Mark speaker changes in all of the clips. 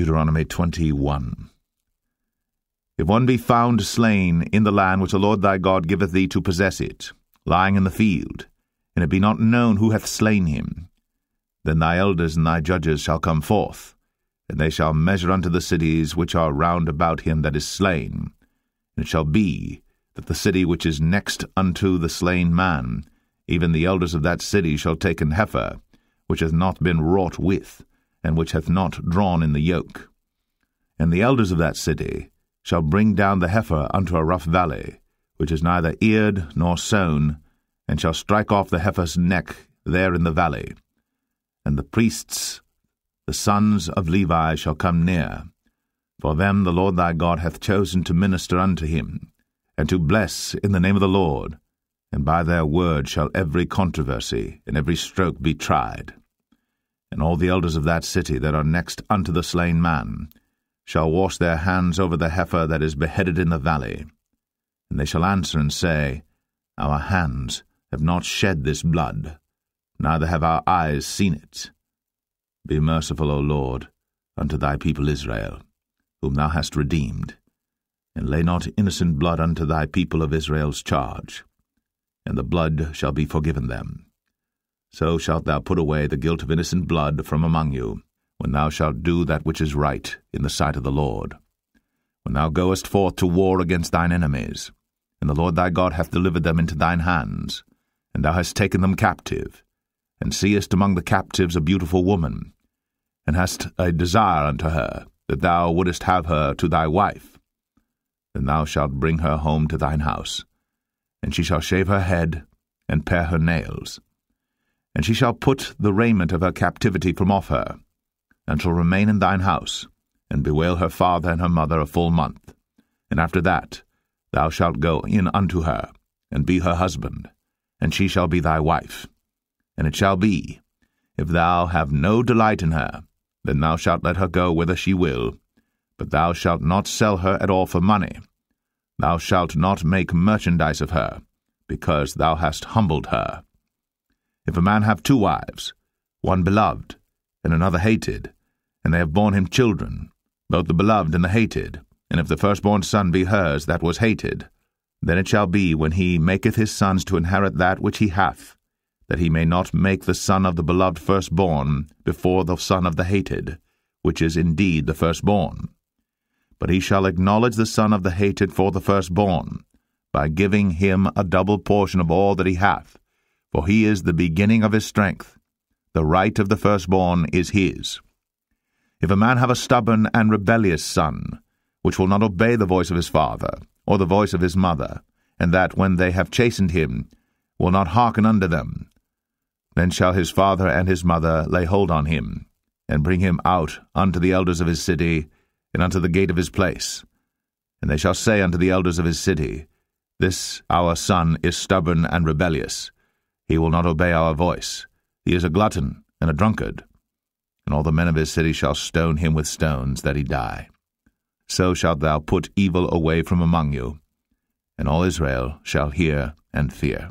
Speaker 1: Deuteronomy 21. If one be found slain in the land which the Lord thy God giveth thee to possess it, lying in the field, and it be not known who hath slain him, then thy elders and thy judges shall come forth, and they shall measure unto the cities which are round about him that is slain. And it shall be that the city which is next unto the slain man, even the elders of that city shall take an heifer, which hath not been wrought with, and which hath not drawn in the yoke. And the elders of that city shall bring down the heifer unto a rough valley, which is neither eared nor sown, and shall strike off the heifer's neck there in the valley. And the priests, the sons of Levi, shall come near. For them the Lord thy God hath chosen to minister unto him, and to bless in the name of the Lord, and by their word shall every controversy and every stroke be tried and all the elders of that city that are next unto the slain man shall wash their hands over the heifer that is beheaded in the valley. And they shall answer and say, Our hands have not shed this blood, neither have our eyes seen it. Be merciful, O Lord, unto thy people Israel, whom thou hast redeemed, and lay not innocent blood unto thy people of Israel's charge, and the blood shall be forgiven them. So shalt thou put away the guilt of innocent blood from among you, when thou shalt do that which is right in the sight of the Lord. When thou goest forth to war against thine enemies, and the Lord thy God hath delivered them into thine hands, and thou hast taken them captive, and seest among the captives a beautiful woman, and hast a desire unto her, that thou wouldest have her to thy wife, then thou shalt bring her home to thine house, and she shall shave her head, and pare her nails, and she shall put the raiment of her captivity from off her, and shall remain in thine house, and bewail her father and her mother a full month. And after that thou shalt go in unto her, and be her husband, and she shall be thy wife. And it shall be, if thou have no delight in her, then thou shalt let her go whither she will, but thou shalt not sell her at all for money. Thou shalt not make merchandise of her, because thou hast humbled her. If a man have two wives, one beloved, and another hated, and they have borne him children, both the beloved and the hated, and if the firstborn son be hers that was hated, then it shall be when he maketh his sons to inherit that which he hath, that he may not make the son of the beloved firstborn before the son of the hated, which is indeed the firstborn. But he shall acknowledge the son of the hated for the firstborn, by giving him a double portion of all that he hath, for he is the beginning of his strength. The right of the firstborn is his. If a man have a stubborn and rebellious son, which will not obey the voice of his father, or the voice of his mother, and that, when they have chastened him, will not hearken unto them, then shall his father and his mother lay hold on him, and bring him out unto the elders of his city, and unto the gate of his place. And they shall say unto the elders of his city, This our son is stubborn and rebellious. He will not obey our voice. He is a glutton and a drunkard. And all the men of his city shall stone him with stones, that he die. So shalt thou put evil away from among you, and all Israel shall hear and fear.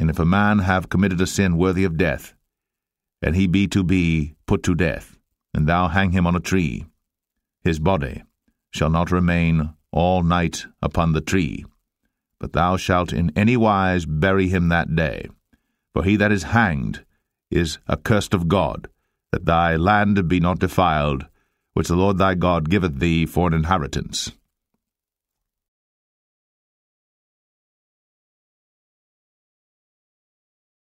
Speaker 1: And if a man have committed a sin worthy of death, and he be to be put to death, and thou hang him on a tree, his body shall not remain all night upon the tree, but thou shalt in any wise bury him that day. For he that is hanged is accursed of God, that thy land be not defiled, which the Lord thy God giveth thee for an inheritance.